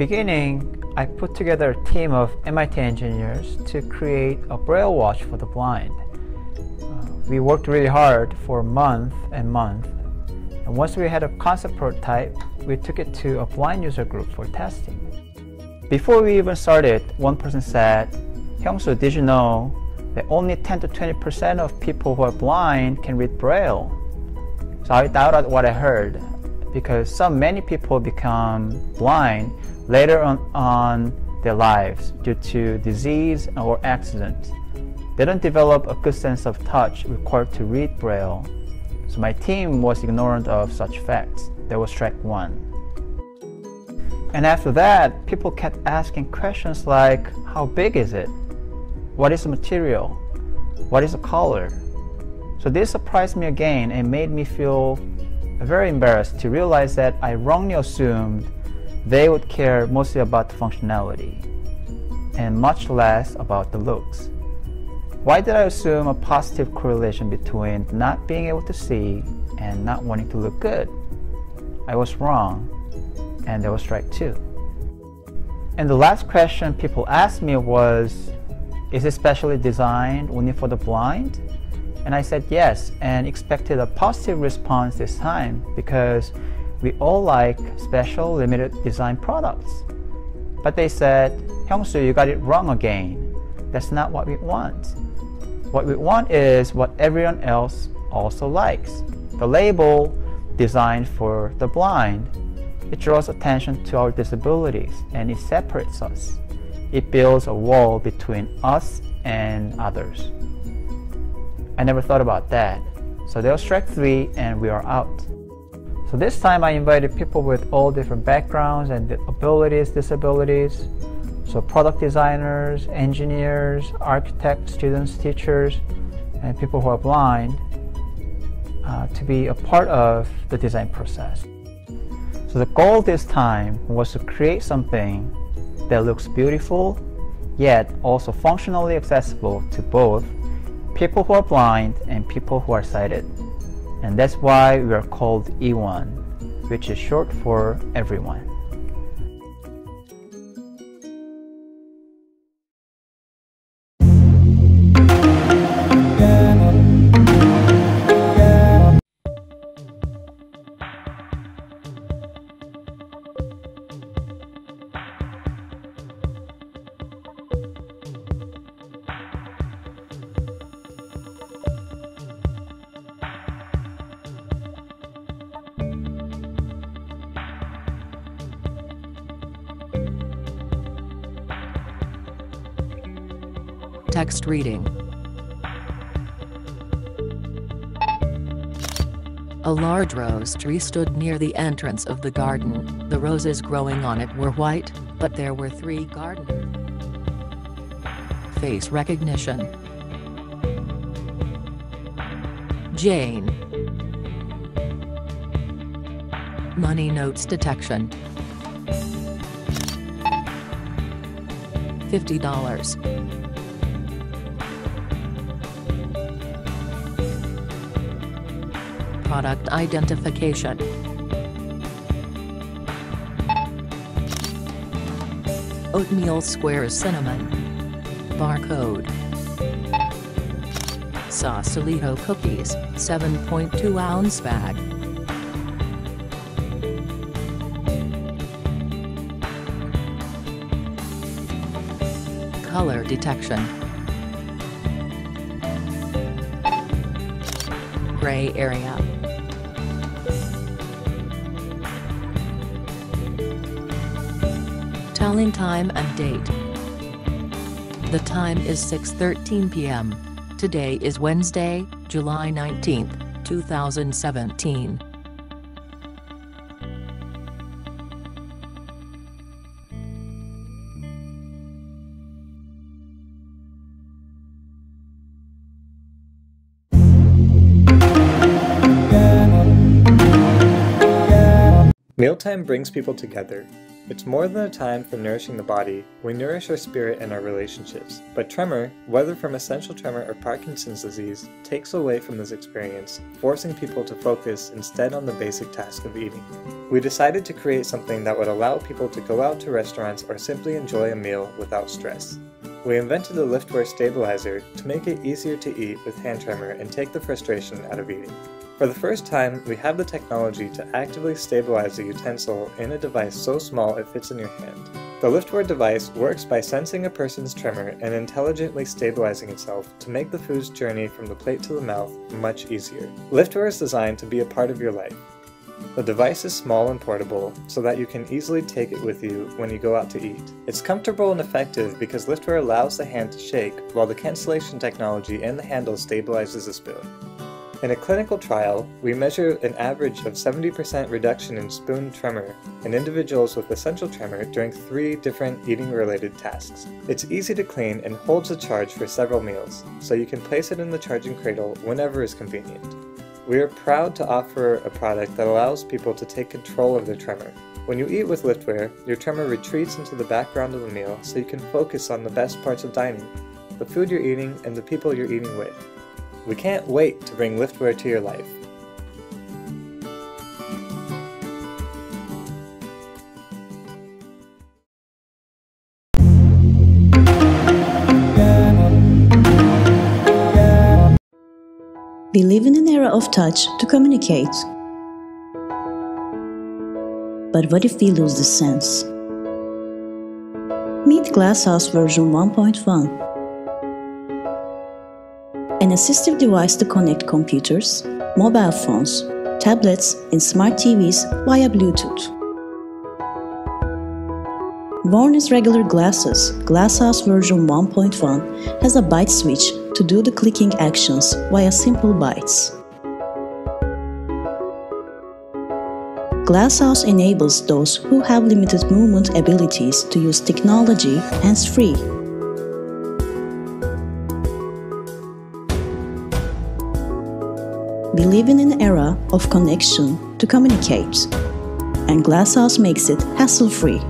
beginning, I put together a team of MIT engineers to create a braille watch for the blind. Uh, we worked really hard for month and month. And once we had a concept prototype, we took it to a blind user group for testing. Before we even started, one person said, Hyungsu, did you know that only 10 to 20% of people who are blind can read Braille? So I doubted what I heard because so many people become blind later on, on their lives due to disease or accident. They don't develop a good sense of touch required to read Braille. So my team was ignorant of such facts. That was track one. And after that, people kept asking questions like, how big is it? What is the material? What is the color? So this surprised me again and made me feel very embarrassed to realize that I wrongly assumed they would care mostly about the functionality and much less about the looks. Why did I assume a positive correlation between not being able to see and not wanting to look good? I was wrong, and that was strike two. And the last question people asked me was, is it specially designed only for the blind? And I said yes, and expected a positive response this time because we all like special limited design products. But they said, Hyungsu, you got it wrong again. That's not what we want. What we want is what everyone else also likes. The label designed for the blind. It draws attention to our disabilities and it separates us. It builds a wall between us and others. I never thought about that. So was strike three and we are out. So this time I invited people with all different backgrounds and abilities, disabilities. So product designers, engineers, architects, students, teachers, and people who are blind uh, to be a part of the design process. So the goal this time was to create something that looks beautiful, yet also functionally accessible to both people who are blind and people who are sighted. And that's why we are called Eone, which is short for everyone. Text reading. A large rose tree stood near the entrance of the garden. The roses growing on it were white, but there were three gardeners. Face recognition. Jane. Money notes detection. $50. Product identification. Oatmeal squares cinnamon. Barcode. Sausalito cookies, 7.2 ounce bag. Color detection. Gray area. Telling time and date. The time is 6.13 p.m. Today is Wednesday, July 19, 2017. Mealtime brings people together It's more than a time for nourishing the body, we nourish our spirit and our relationships. But tremor, whether from essential tremor or Parkinson's disease, takes away from this experience, forcing people to focus instead on the basic task of eating. We decided to create something that would allow people to go out to restaurants or simply enjoy a meal without stress. We invented the Liftware stabilizer to make it easier to eat with hand tremor and take the frustration out of eating. For the first time, we have the technology to actively stabilize a utensil in a device so small it fits in your hand. The Liftware device works by sensing a person's tremor and intelligently stabilizing itself to make the food's journey from the plate to the mouth much easier. Liftware is designed to be a part of your life. The device is small and portable, so that you can easily take it with you when you go out to eat. It's comfortable and effective because Liftware allows the hand to shake, while the cancellation technology in the handle stabilizes the spoon. In a clinical trial, we measure an average of 70% reduction in spoon tremor in individuals with essential tremor during three different eating-related tasks. It's easy to clean and holds a charge for several meals, so you can place it in the charging cradle whenever is convenient. We are proud to offer a product that allows people to take control of their tremor. When you eat with Liftware, your tremor retreats into the background of the meal so you can focus on the best parts of dining, the food you're eating and the people you're eating with. We can't wait to bring Liftware to your life. We live in an era of touch to communicate. But what if we lose the sense? Meet GlassOuse version 1.1 an assistive device to connect computers, mobile phones, tablets, and smart TVs via Bluetooth. Worn as regular glasses, GlassOuse version 1.1 has a bite switch to do the clicking actions via simple bites. GlassOuse enables those who have limited movement abilities to use technology hands-free We live in an era of connection to communicate, and GlassOuse makes it hassle free.